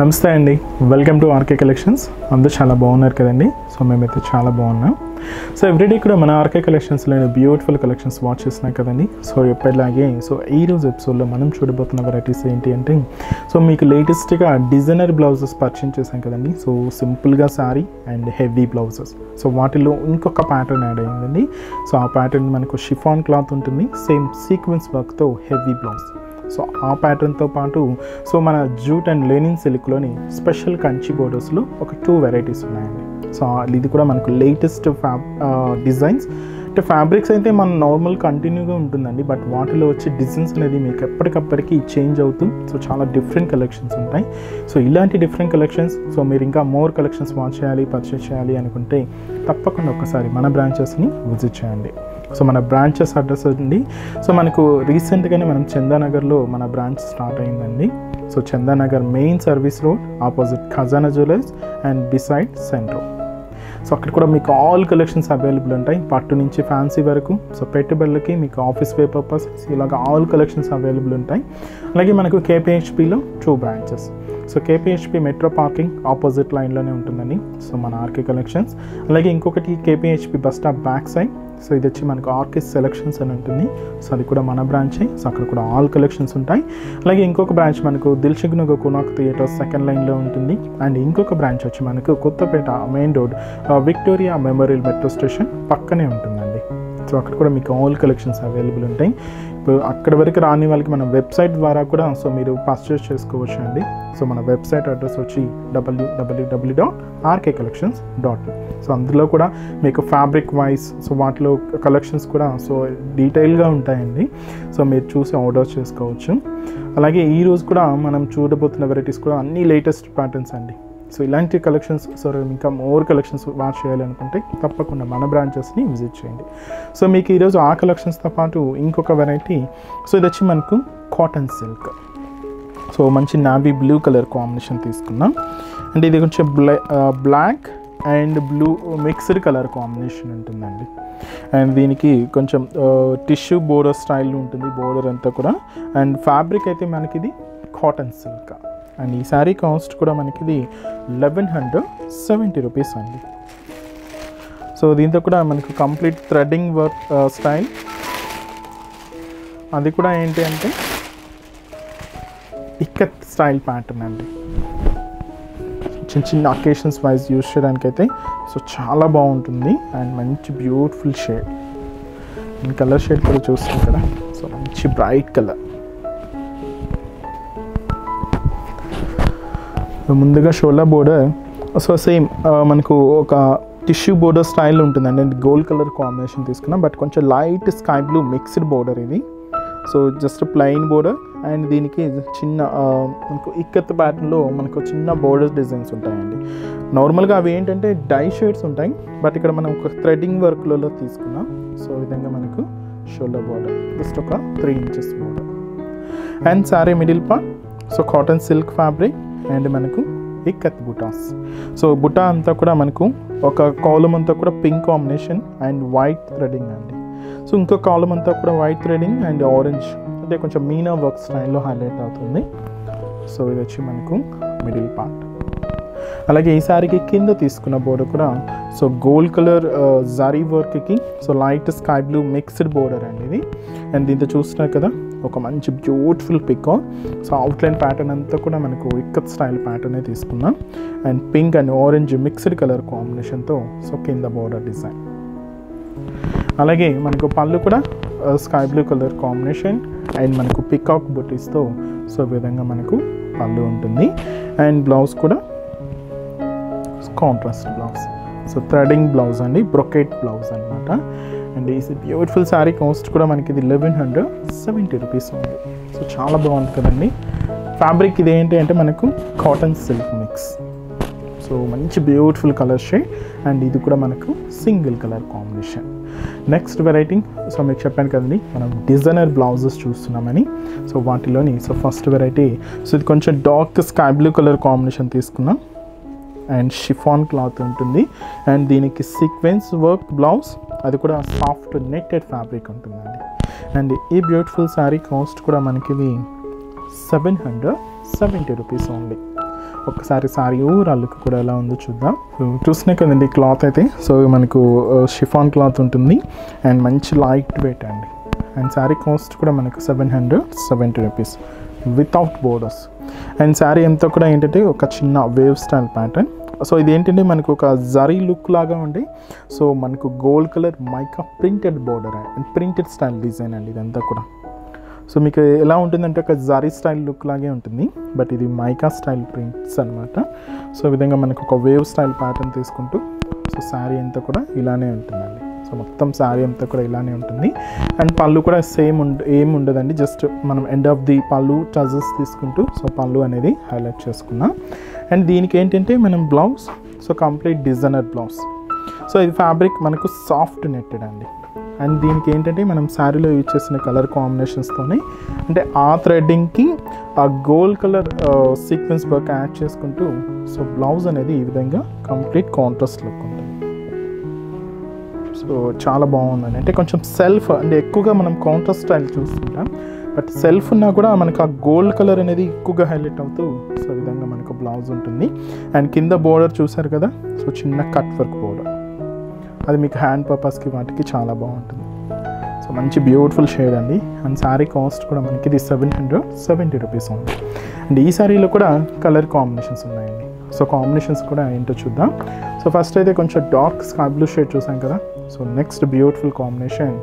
నమస్తే అండి. Welcome to RK collections అందరూ చాలా బాగున్నారు కదండి. సో మేమైతే చాలా బాగున్నాం. సో ఎవ్రీడే కూడా మన ఆర్కే కలెక్షన్స్లో బ్యూటిఫుల్ కలెక్షన్స్ వాచ్ చేస్తున్నాం కదండి. సో ఎప్పటిలాగే సో ఈ రోజు ఎపిసోడ్లో మనం చూడబోతున్న వెరైటీస్ ఏంటి అంటే సో మీకు లేటెస్ట్గా డిజైనర్ బ్లౌజెస్ పర్చేస్ చేశాం కదండి. సో సింపుల్గా sari and heavy blouses so వాటిలో ఇంకొక ప్యాటర్న్ యాడ్ అయిందండి. సో ఆ ప్యాటర్న్ మనకు షిఫాన్ క్లాత్ ఉంటుంది. సేమ్ సీక్వెన్స్ వర్క్తో హెవీ బ్లౌజ్ సో ఆ ప్యాటర్న్తో పాటు సో మన జూట్ అండ్ లెనిన్ సిల్క్లోని స్పెషల్ కంచి బోర్డర్స్లో ఒక టూ వెరైటీస్ ఉన్నాయండి. సో ఇది కూడా మనకు లేటెస్ట్ ఫ్యాబ్ డిజైన్స్ అంటే ఫ్యాబ్రిక్స్ అయితే మన నార్మల్ కంటిన్యూగా ఉంటుందండి బట్ వాటిలో వచ్చే డిజైన్స్ అనేది మీకు ఎప్పటికప్పటికి చేంజ్ అవుతూ సో చాలా డిఫరెంట్ కలెక్షన్స్ ఉంటాయి. సో ఇలాంటి డిఫరెంట్ కలెక్షన్స్ సో మీరు ఇంకా మోర్ కలెక్షన్స్ వాచ్ చేయాలి పర్చేస్ చేయాలి అనుకుంటే తప్పకుండా ఒకసారి మన బ్రాంచెస్ని విజిట్ చేయండి. సో మన బ్రాంచెస్ అడ్రస్ అండి. సో మనకు రీసెంట్గానే మనం చందానగర్లో మన బ్రాంచ్ స్టార్ట్ అయిందండి. So Chandanagar main service road opposite Khazana jewellers and beside Centro so అక్కడ కూడా మీకు ఆల్ కలెక్షన్స్ అవైలబుల్ ఉంటాయి. పట్టు నుంచి ఫ్యాన్సీ వరకు. సో పెట్టుబడులకి మీకు ఆఫీస్ వే పర్పస్ ఇలాగ ఆల్ కలెక్షన్స్ అవైలబుల్ ఉంటాయి. అలాగే మనకు కేపీహెచ్పిలో two branches so KPHB metro parking opposite లైన్లోనే ఉంటుందండి. సో మన ఆర్కే కలెక్షన్స్ అలాగే ఇంకొకటి KPHB bus stop back side so ఇది వచ్చి మనకు ఆర్కిస్ సెలెక్షన్స్ అని ఉంటుంది. సో అది కూడా మన బ్రాంచే సో అక్కడ కూడా ఆల్ కలెక్షన్స్ ఉంటాయి. అలాగే ఇంకొక బ్రాంచ్ మనకు దిల్షుగ్నగర్ కునాక్ థియేటర్ సెకండ్ లైన్లో ఉంటుంది. అండ్ ఇంకొక బ్రాంచ్ వచ్చి మనకు Kothapet main road Victoria Memorial metro station పక్కనే ఉంటుందండి. సో అక్కడ కూడా మీకు ఆల్ కలెక్షన్స్ అవైలబుల్ ఉంటాయి. ఇప్పుడు అక్కడ వరకు రాని వాళ్ళకి మన వెబ్సైట్ ద్వారా కూడా సో మీరు పర్చేస్ చేసుకోవచ్చు అండి. సో మన వెబ్సైట్ అడ్రస్ వచ్చి W W W dot RK collections dot so అందులో కూడా మీకు ఫ్యాబ్రిక్ వైజ్ సో వాటిలో కలెక్షన్స్ కూడా సో డీటెయిల్గా ఉంటాయండి. సో మీరు చూసి ఆర్డర్ చేసుకోవచ్చు. అలాగే ఈరోజు కూడా మనం చూడబోతున్న వెరైటీస్ కూడా అన్ని లేటెస్ట్ ప్యాటర్న్స్ అండి. సో ఇలాంటి కలెక్షన్స్ సార్ ఇంకా మోర్ కలెక్షన్స్ వాచ్ చేయాలనుకుంటే తప్పకుండా మన బ్రాంచెస్ని విజిట్ చేయండి. సో మీకు ఈరోజు ఆ కలెక్షన్స్తో పాటు ఇంకొక వెరైటీ సో ఇది వచ్చి మనకు కాటన్ సిల్క్ సో మంచి నావీ బ్లూ కలర్ కాంబినేషన్ తీసుకున్నాం. అండ్ ఇది కొంచెం బ్లా black and blue mixed colour combination ఉంటుందండి. అండ్ దీనికి కొంచెం టిష్యూ బోర్డర్ స్టైల్ ఉంటుంది బోర్డర్ అంతా కూడా. అండ్ ఫ్యాబ్రిక్ అయితే మనకి ఇది కాటన్ సిల్క్ అండ్ ఈ శారీ కాస్ట్ కూడా మనకి ఇది లెవెన్ హండ్రెడ్ సెవెంటీ రూపీస్ అండి. సో దీంతో కూడా మనకు కంప్లీట్ థ్రెడ్డింగ్ వర్క్ స్టైల్. అది కూడా ఏంటి అంటే ఇక్కత్ స్టైల్ ప్యాటర్న్ అండి. చిన్న చిన్న అకేషన్స్ వైజ్ యూస్ చేయడానికి అయితే సో చాలా బాగుంటుంది అండ్ మంచి beautiful shade. And colour shade కూడా చూస్తాం కదా. సో మంచి బ్రైట్ కలర్. ముందుగా షోలా బోర్డర్. సో సేమ్ మనకు ఒక టిష్యూ బోర్డర్ స్టైల్ ఉంటుందండి. అండ్ గోల్డ్ కలర్ కాంబినేషన్ తీసుకున్నాం. బట్ కొంచెం light sky blue mixed border ఇది. So just plain border. And దీనికి చిన్న మనకు ఇక్కత్ ప్యాటర్న్లో మనకు చిన్న బోర్డర్ డిజైన్స్ ఉంటాయండి. నార్మల్గా అవి ఏంటంటే డై షేడ్స్ ఉంటాయి. బట్ ఇక్కడ మనం ఒక థ్రెడ్డింగ్ వర్క్లలో తీసుకున్నాం. సో ఈ విధంగా మనకు షోల్డర్ బోర్డర్. జస్ట్ ఒక three inches border. And sari middle part. So cotton silk fabric. And మనకు ఇక్కత్ బుటాస్. సో బుటా అంతా కూడా మనకు ఒక కాలం అంతా కూడా pink combination and white threading అండి. సో ఇంకో కాలం అంతా కూడా వైట్ థ్రెడింగ్ అండ్ ఆరెంజ్ అంటే కొంచెం మీనా వర్క్ స్టైల్లో హైలైట్ అవుతుంది. సో ఇది వచ్చి మనకు మిడిల్ పార్ట్. అలాగే ఈ సారీకి కింద తీసుకున్న బోర్డర్ కూడా సో గోల్డ్ కలర్ జారీ వర్క్కి so light sky blue mixed border అండి ఇది. అండ్ దీంతో చూస్తున్నారు కదా ఒక మంచి beautiful pick so outline pattern అంతా కూడా మనకు ఇక్కత్ స్టైల్ ప్యాటర్నే తీసుకున్నాం and pink and orange mixed colour కాంబినేషన్తో సో కింద బోర్డర్ డిజైన్ అలాగే మనకు పళ్ళు కూడా sky blue colour combination and మనకు పికాక్ బుటీస్తో సో విధంగా మనకు పళ్ళు ఉంటుంది. అండ్ బ్లౌజ్ కూడా contrast blouse so threading blouse అండి బ్రొకెట్ బ్లౌజ్ అనమాట అండ్ ఈ బ్యూటిఫుల్ శారీ కాస్ట్ కూడా మనకి ఇది లెవెన్ హండ్రెడ్ సెవెంటీ రూపీస్ ఉంది సో చాలా బాగుంది కదండి. ఫ్యాబ్రిక్ ఇది ఏంటి అంటే మనకు కాటన్ సిల్క్ మిక్స్ సో మంచి బ్యూటిఫుల్ కలర్ షేడ్ అండ్ ఇది కూడా మనకు single colour combination next variety so మీకు చెప్పాను కదండి మనం డిజైనర్ బ్లౌజెస్ చూస్తున్నామని. సో వాటిలోని సో ఫస్ట్ వెరైటీ సో ఇది కొంచెం dark sky blue colour combination తీసుకున్నాం. అండ్ షిఫాన్ క్లాత్ ఉంటుంది. అండ్ దీనికి సీక్వెన్స్ వర్క్ బ్లౌజ్ అది కూడా సాఫ్ట్ నెట్టెడ్ ఫ్యాబ్రిక్ ఉంటుందండి. అండ్ ఈ బ్యూటిఫుల్ శారీ కాస్ట్ కూడా మనకి ఇది seven hundred seventy rupees only. ఒకసారి సారీ ఊరు కూడా ఎలా ఉందో చూద్దాం. Hmm, చూసినా కదండి క్లాత్ అయితే. సో మనకు షిఫాన్ క్లాత్ ఉంటుంది. అండ్ మంచి లైట్ వెయిట్ అండి. అండ్ శారీ కాస్ట్ కూడా మనకు seven hundred seventy rupees without borders. And sari ఎంతో కూడా ఏంటంటే ఒక చిన్న వేవ్ స్టైల్ ప్యాటర్న్. సో ఇది ఏంటంటే మనకు ఒక జరీ లుక్ లాగా ఉండి సో మనకు gold colour mica printed border and printed style design అండి ఇదంతా కూడా. సో మీకు ఎలా ఉంటుందంటే ఒక జారీ స్టైల్ లుక్ లాగే ఉంటుంది. బట్ ఇది మైకా స్టైల్ ప్రింట్స్ అనమాట సో ఈ విధంగా మనకు ఒక వేవ్ స్టైల్ ప్యాటర్న్ తీసుకుంటూ సో శారీ అంతా కూడా ఇలానే ఉంటుందండి. సో మొత్తం శారీ అంతా కూడా ఇలానే ఉంటుంది. అండ్ పళ్ళు కూడా సేమ్ ఉండ ఏం ఉండదండి. జస్ట్ మనం ఎండ్ ఆఫ్ ది పళ్ళు ట్రజర్స్ తీసుకుంటూ సో పళ్ళు అనేది హైలైట్ చేసుకున్నాం. అండ్ దీనికి ఏంటంటే మనం blouse so complete designer blouse so ఇది ఫ్యాబ్రిక్ మనకు సాఫ్ట్ నెట్టెడ్ అండి. అండ్ దీనికి ఏంటంటే మనం శారీలో యూజ్ చేసిన కలర్ కాంబినేషన్స్తోనే అంటే ఆ థ్రెడ్డింగ్కి ఆ gold colour sequence work add చేసుకుంటూ సో బ్లౌజ్ అనేది ఈ విధంగా కంప్లీట్ కాంట్రాస్ట్ లుక్ ఉంటుంది. చాలా బాగుందని అంటే కొంచెం సెల్ఫ్ అంటే ఎక్కువగా మనం కౌంటర్ స్టైల్ చూస్తుంటాం. బట్ సెల్ఫ్ ఉన్నా కూడా మనకు ఆ గోల్డ్ కలర్ అనేది ఎక్కువగా హైలైట్ అవుతూ సో విధంగా మనకు బ్లౌజ్ ఉంటుంది. అండ్ కింద బోర్డర్ చూసారు కదా? సో చిన్న కట్ వర్క్ బోర్డర్ అది మీకు హ్యాండ్ పర్పస్కి వాటికి చాలా బాగుంటుంది. సో మంచి బ్యూటిఫుల్ షేడ్ అండి. అండ్ శారీ కాస్ట్ కూడా మనకి ఇది సెవెన్ హండ్రెడ్ సెవెంటీ రూపీస్ ఉంది అండ్ ఈ శారీలో కూడా కలర్ కాంబినేషన్స్ ఉన్నాయండి. సో కాంబినేషన్స్ కూడా ఏంటో చూద్దాం. సో ఫస్ట్ అయితే కొంచెం డార్క్ స్కై బ్లూ షేడ్ చూసాం కదా? So next beautiful combination.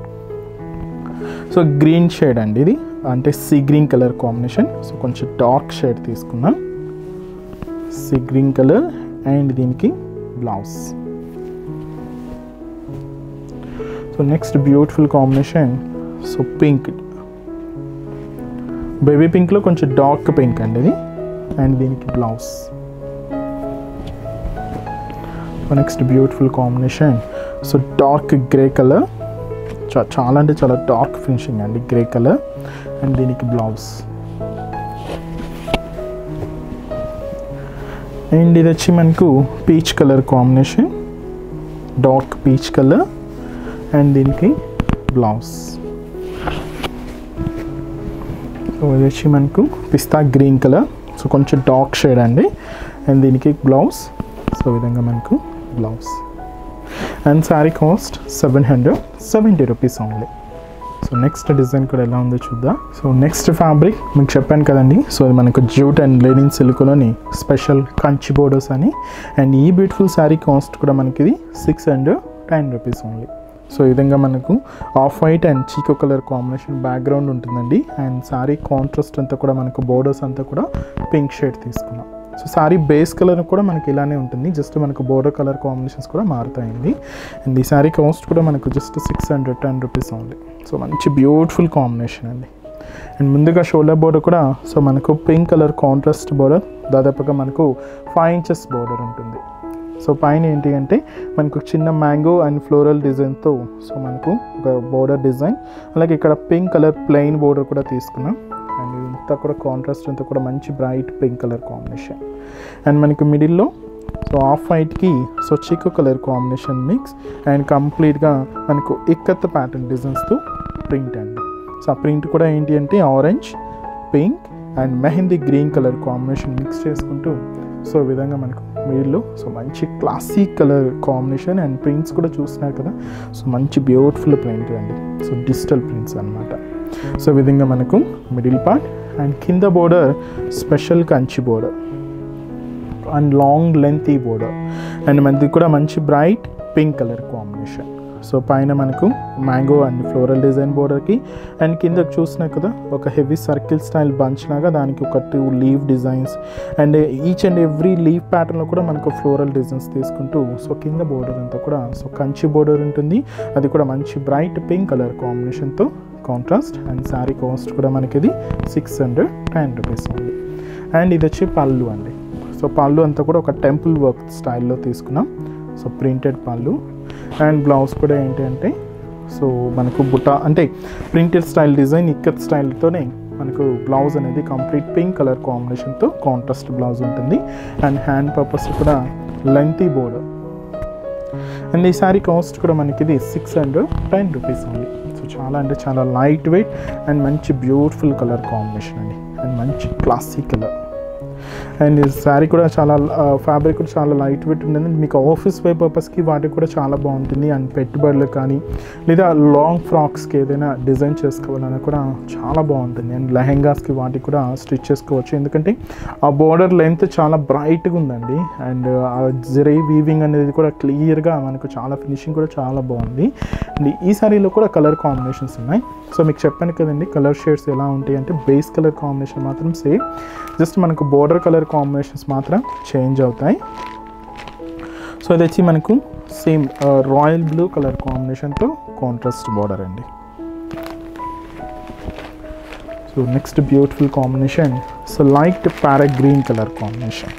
So green shade అండి ఇది. అంటే sea green colour combination. So కొంచెం డార్క్ షేడ్ తీసుకున్నాం సీ గ్రీన్ కలర్ అండ్ దీనికి blouse. So next beautiful combination. So pink. Baby పింక్లో కొంచెం డార్క్ పింక్ అండి ఇది. అండ్ దీనికి blouse. Next beautiful combination. So dark grey colour. చాలా అంటే చాలా డార్క్ ఫినిషింగ్ అండి గ్రే కలర్. అండ్ దీనికి బ్లౌజ్. అండ్ ఇది వచ్చి మనకు peach colour combination. Dark peach colour. And దీనికి బ్లౌజ్. సో ఇది వచ్చి మనకు పిస్తా గ్రీన్ కలర్. సో కొంచెం డార్క్ షేడ్ అండి. అండ్ దీనికి బ్లౌజ్. సో విధంగా మనకు blouse. And sari cost seven hundred seventy rupees only so next design కూడా ఎలా ఉందో చూద్దాం. సో నెక్స్ట్ ఫ్యాబ్రిక్ మీకు చెప్పాను కదండి. సో మనకు జ్యూట్ అండ్ లెనిన్ సిల్క్లోని స్పెషల్ కంచి బోర్డర్స్ అని. అండ్ ఈ బ్యూటిఫుల్ శారీ కాస్ట్ కూడా మనకి ఇది six hundred ten rupees only so ఈ విధంగా మనకు off white and chikoo colour combination background ఉంటుందండి. అండ్ శారీ కాంట్రాస్ట్ అంతా కూడా మనకు బోర్డర్స్ అంతా కూడా పింక్ షేడ్ తీసుకున్నాం. సో శారీ బేస్ కలర్ కూడా మనకి ఇలానే ఉంటుంది జస్ట్ మనకు బోర్డర్ కలర్ కాంబినేషన్స్ కూడా మారుతాయండి అండ్ ఈ శారీ కాస్ట్ కూడా మనకు just six hundred ten rupees only so మంచి బ్యూటిఫుల్ కాంబినేషన్ అండి అండ్ ముందుగా షోల్డర్ బోర్డర్ కూడా సో మనకు పింక్ కలర్ కాంట్రాస్ట్ బోర్డర్ దాదాపుగా మనకు ఫైవ్ ఇంచెస్ బోర్డర్ ఉంటుంది సో పైన ఏంటి అంటే మనకు చిన్న మ్యాంగో అండ్ ఫ్లోరల్ డిజైన్తో సో మనకు ఒక బోర్డర్ డిజైన్ అలాగే ఇక్కడ పింక్ కలర్ ప్లెయిన్ బోర్డర్ కూడా తీసుకున్నాం అంతా కూడా కాంట్రాస్ట్ అంతా కూడా మంచి bright pink colour combination and మనకి మిడిల్లో so off వైట్కి so chikoo colour combination mix and కంప్లీట్గా మనకు ఇక్కత్త ప్యాటర్న్ డిజైన్స్తో ప్రింట్ అండి. సో ఆ ప్రింట్ కూడా ఏంటి అంటే orange pink and mehndi green colour combination mix చేసుకుంటూ సో ఈ విధంగా మనకు మిడిల్లో సో మంచి classic colour combination and prints కూడా చూస్తున్నారు కదా సో మంచి బ్యూటిఫుల్ ప్రింట్ అండి. సో డిజిటల్ ప్రింట్స్ అనమాట సో విధంగా మనకు మిడిల్ పార్ట్ అండ్ కింద border special Kanchi border and long length ఈ బోర్డర్ అండ్ మనది కూడా మంచి bright pink colour combination. So పైన మనకు మ్యాంగో అండ్ ఫ్లోరల్ డిజైన్ బోర్డర్కి అండ్ కింద చూసినా కదా ఒక హెవీ సర్కిల్ స్టైల్ బంచ్ లాగా దానికి ఒక two leave designs and each and every leave ప్యాటర్న్లో కూడా మనకు ఫ్లోరల్ డిజైన్స్ తీసుకుంటూ సో కింద బోర్డర్ అంతా కూడా సో కంచి బోర్డర్ ఉంటుంది అది కూడా మంచి బ్రైట్ పింక్ కలర్ కాంబినేషన్తో కాంట్రాస్ట్ అండ్ శారీ కాస్ట్ కూడా మనకి ఇది సిక్స్ హండ్రెడ్ టెన్ రూపీస్ ఉంది. అండ్ ఇది వచ్చి పళ్ళు అండి. సో పళ్ళు అంతా కూడా ఒక టెంపుల్ వర్క్ స్టైల్లో తీసుకున్నాం. So printed pallu. And blouse కూడా ఏంటి అంటే సో మనకు బుట్ట అంటే ప్రింటెడ్ స్టైల్ డిజైన్ ఇక్కత్ స్టైల్తోనే మనకు బ్లౌజ్ అనేది కంప్లీట్ పింక్ కలర్ కాంబినేషన్తో కాంట్రాస్ట్ బ్లౌజ్ ఉంటుంది. అండ్ హ్యాండ్ పర్పస్ కూడా లెంతీ బోర్డర్ అండ్ ఈ శారీ కాస్ట్ కూడా మనకి ఇది సిక్స్ హండ్రెడ్ టెన్ రూపీస్ ఉంది. చాలా అంటే చాలా లైట్ వెయిట్ అండ్ మంచి బ్యూటిఫుల్ కలర్ కాంబినేషన్ అండి. అండ్ మంచి క్లాసిక్ కలర్ అండ్ శారీ కూడా చాలా ఫ్యాబ్రిక్ కూడా చాలా లైట్ వెయిట్ ఉంటుంది. మీకు ఆఫీస్ వే పర్పస్కి వాటికి కూడా చాలా బాగుంటుంది. అండ్ పెట్టుబడులు కానీ లేదా లాంగ్ ఫ్రాక్స్కి ఏదైనా డిజైన్ చేసుకోవాలన్నా కూడా చాలా బాగుంటుంది. అండ్ లెహెంగాస్కి వాటికి కూడా స్టిచ్ చేసుకోవచ్చు. ఎందుకంటే ఆ బోర్డర్ లెంత్ చాలా బ్రైట్గా ఉందండి. అండ్ ఆ జరీ వీవింగ్ అనేది కూడా క్లియర్గా మనకు చాలా ఫినిషింగ్ కూడా చాలా బాగుంది. అండ్ ఈ సారీలో కూడా కలర్ కాంబినేషన్స్ ఉన్నాయి. సో మీకు చెప్పాను కదండి కలర్ షేడ్స్ ఎలా ఉంటాయి అంటే బేస్ కలర్ కాంబినేషన్ మాత్రం సేమ్ జస్ట్ మనకు బోర్డర్ కలర్ కాంబినేషన్స్ మాత్రం చేంజ్ అవుతాయి. సో ఇది వచ్చి మనకు సేమ్ రాయల్ బ్లూ కలర్ కాంబినేషన్తో కాంట్రాస్ట్ బార్డర్ అండి. So next beautiful combination so light parrot green colour combination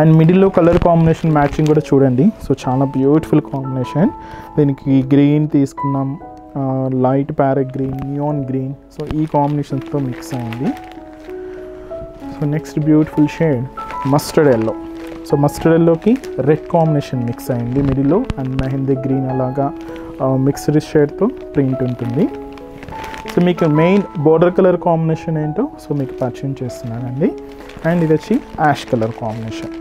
and మిడిల్లో కలర్ కాంబినేషన్ మ్యాచింగ్ కూడా చూడండి. సో చాలా బ్యూటిఫుల్ కాంబినేషన్ దీనికి గ్రీన్ తీసుకున్నాం light parrot green neon green so ఈ కాంబినేషన్స్తో మిక్స్ అయింది. So next beautiful shade mustard yellow so mustard ఎల్లోకి రెడ్ కాంబినేషన్ మిక్స్ అయింది మిడిల్లో అండ్ మెహందీ గ్రీన్ అలాగా మిక్స్డ్ షేడ్తో ప్రింట్ ఉంటుంది. సో మీకు మెయిన్ బోర్డర్ కలర్ కాంబినేషన్ ఏంటో సో మీకు పరిచయం చేస్తున్నానండి. అండ్ ఇది వచ్చి ash colour combination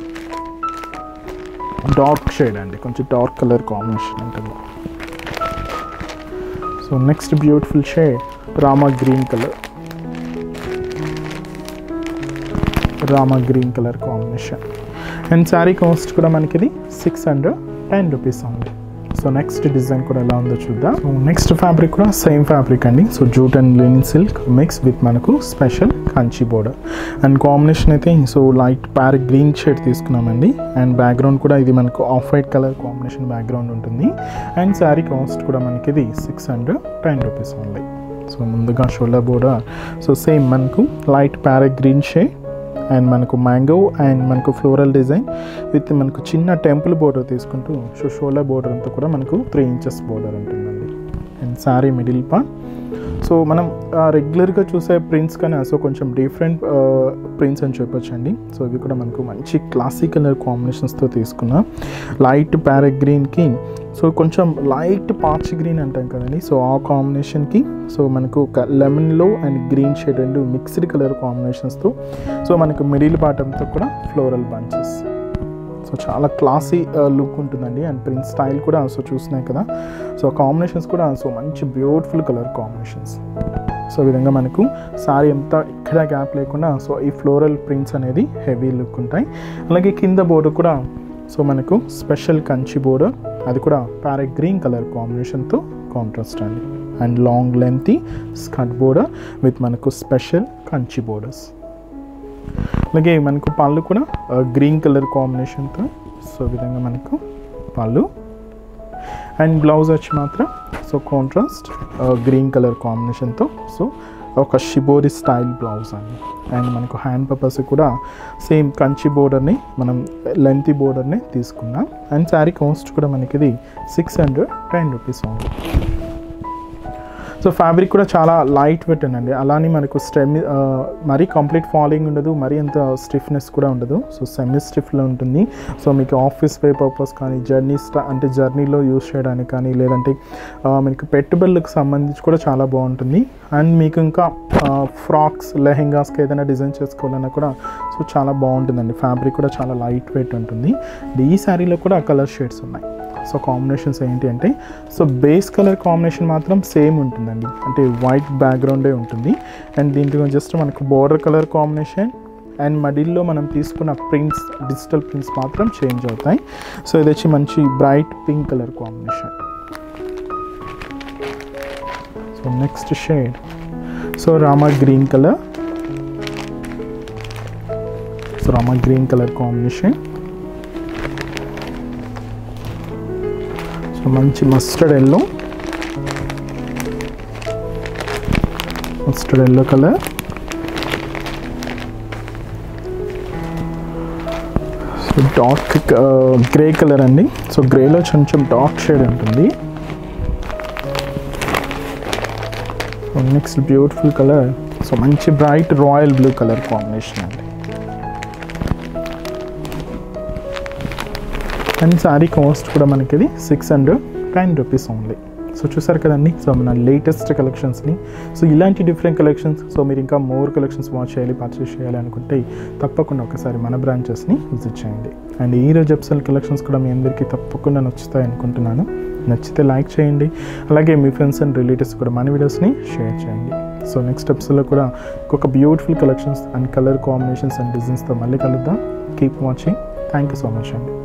dark shade అండి కొంచెం డార్క్ కలర్ కాంబినేషన్ ఉంటుంది. So next beautiful shade Rama green colour Rama green colour combination. And sari cost కూడా మనకి ఇది సిక్స్ హండ్రెడ్ టెన్ రూపీస్ ఉంది సో నెక్స్ట్ డిజైన్ కూడా ఎలా ఉందో చూద్దాం. నెక్స్ట్ ఫ్యాబ్రిక్ కూడా సేమ్ ఫ్యాబ్రిక్ అండి. So jute and linen silk mix with మనకు special Kanchi border and combination అయితే so light parrot green shade తీసుకున్నామండి. అండ్ బ్యాక్గ్రౌండ్ కూడా ఇది మనకు off white colour combination background ఉంటుంది. అండ్ శారీ కాస్ట్ కూడా మనకి ఇది సిక్స్ హండ్రెడ్ టెన్ రూపీస్ ఉంది సో ముందుగా షోల్డర్ బోర్డర్ సో సేమ్ మనకు light parrot green shade and మనకు మ్యాంగో అండ్ మనకు ఫ్లోరల్ డిజైన్ విత్ మనకు చిన్న టెంపుల్ బోర్డర్ తీసుకుంటూ సో షోల్డర్ బోర్డర్ అంతా కూడా మనకు త్రీ ఇంచెస్ బోర్డర్ ఉంటుందండి. And sari middle part. So మనం రెగ్యులర్గా చూసే ప్రింట్స్ కన్నా సో కొంచెం డిఫరెంట్ ప్రింట్స్ అని చెప్పొచ్చండి. సో ఇవి కూడా మనకు మంచి క్లాసిక్ కలర్ కాంబినేషన్స్తో తీసుకున్నా లైట్ ప్యారెట్ గ్రీన్కి సో కొంచెం లైట్ పాచ్ గ్రీన్ అంటాం కదండి. సో ఆ కాంబినేషన్కి సో మనకు ఒక లెమన్లో అండ్ గ్రీన్ షేడ్ రెండు మిక్స్డ్ కలర్ కాంబినేషన్స్తో సో మనకు మిడిల్ బాటంతో కూడా ఫ్లోరల్ బంచెస్ సో చాలా క్లాసీ లుక్ uh, ఉంటుందండి. అండ్ ప్రింట్ స్టైల్ కూడా సో చూసినాయి కదా. సో కాంబినేషన్స్ కూడా సో మంచి బ్యూటిఫుల్ కలర్ కాంబినేషన్స్ సో విధంగా మనకు సారీ అంతా ఇక్కడ గ్యాప్ లేకుండా సో ఈ ఫ్లోరల్ ప్రింట్స్ అనేది హెవీ లుక్ ఉంటాయి. అలాగే కింద బోర్డర్ కూడా సో మనకు స్పెషల్ కంచి బోర్డర్ అది కూడా ప్యారెట్ గ్రీన్ కలర్ కాంబినేషన్తో కాంట్రాస్ట్ అండి. And long lengthy skirt border with మనకు స్పెషల్ కంచి బోర్డర్స్ అలాగే మనకు పళ్ళు కూడా గ్రీన్ కలర్ కాంబినేషన్తో సో ఈ విధంగా మనకు పళ్ళు అండ్ బ్లౌజ్ వచ్చి మాత్రం సో కాంట్రాస్ట్ గ్రీన్ కలర్ కాంబినేషన్తో సో ఒక షిబోరి స్టైల్ బ్లౌజ్ అండి. అండ్ మనకు హ్యాండ్ పర్పస్ కూడా సేమ్ కంచి బోర్డర్ని మనం లెంత్ బోర్డర్ని తీసుకున్నాం. అండ్ శారీ కాస్ట్ కూడా మనకి ఇది సిక్స్ హండ్రెడ్ టెన్ రూపీస్ ఉంది సో ఫ్యాబ్రిక్ కూడా చాలా లైట్ వెట్ అండి అలానే మనకు స్టెమ్ మరీ కంప్లీట్ ఫాలింగ్ ఉండదు మరీ అంత స్టిఫ్నెస్ కూడా ఉండదు. సో సెమీ స్టిఫ్లో ఉంటుంది. సో మీకు ఆఫీస్ వే పర్పస్ కానీ జర్నీ అంటే జర్నీలో యూస్ చేయడానికి కానీ లేదంటే మీకు పెట్టుబడులకు సంబంధించి కూడా చాలా బాగుంటుంది. అండ్ మీకు ఇంకా ఫ్రాక్స్ లెహెంగాస్కి ఏదైనా డిజైన్ చేసుకోవాలన్నా కూడా సో చాలా బాగుంటుందండి. ఫ్యాబ్రిక్ కూడా చాలా లైట్ వెయిట్ ఉంటుంది. ఈ శారీలో కూడా కలర్ షేడ్స్ ఉన్నాయి. సో కాంబినేషన్స్ ఏంటి అంటే సో బేస్ కలర్ కాంబినేషన్ మాత్రం సేమ్ ఉంటుందండి. అంటే వైట్ బ్యాక్గ్రౌండే ఉంటుంది. అండ్ దీంట్లో జస్ట్ మనకు బోర్డర్ కలర్ కాంబినేషన్ అండ్ మడిల్లో మనం తీసుకున్న ప్రింట్స్ డిజిటల్ ప్రింట్స్ మాత్రం చేంజ్ అవుతాయి. సో ఇది వచ్చి మంచి bright pink colour combination so next shade so Rama green colour so Rama green colour combination మంచి mustard yellow mustard yellow colour so dark grey colour అండి. సో గ్రేలో కొంచెం dark shade ఉంటుంది. నెక్స్ట్ బ్యూటిఫుల్ కలర్ సో మంచి bright royal blue colour combination అండి. And sari cost కూడా మనకి ఇది six hundred ten rupees only so చూసారు కదండి? సో మన లేటెస్ట్ కలెక్షన్స్ని సో ఇలాంటి డిఫరెంట్ కలెక్షన్స్ సో మీరు ఇంకా మోర్ కలెక్షన్స్ వాచ్ చేయాలి పర్చేస్ చేయాలి అనుకుంటే తప్పకుండా ఒకసారి మన బ్రాంచెస్ని విజిట్ చేయండి. అండ్ ఈ రోజు ఎపిసోడ్ కలెక్షన్స్ కూడా మీ అందరికీ తప్పకుండా నచ్చుతాయి అనుకుంటున్నాను. నచ్చితే లైక్ చేయండి. అలాగే మీ ఫ్రెండ్స్ అండ్ రిలేటివ్స్ కూడా మన వీడియోస్ని షేర్ చేయండి. సో నెక్స్ట్ ఎపిసోడ్లో కూడా ఇంకొక beautiful collections and colour combinations and డిజైన్స్తో మళ్ళీ కలుద్దాం. Keep watching thank you so much అండి.